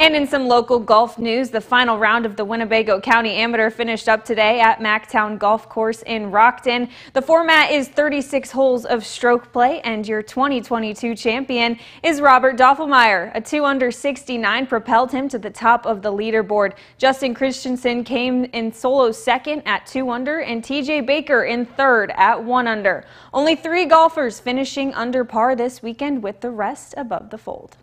And in some local golf news, the final round of the Winnebago County Amateur finished up today at Macktown Golf Course in Rockton. The format is 36 holes of stroke play, and your 2022 champion is Robert Dofflmyer. A 2 under 69 propelled him to the top of the leaderboard. Justin Christensen came in solo second at 2 under, and TJ Baker in third at 1 under. Only three golfers finishing under par this weekend, with the rest above the fold.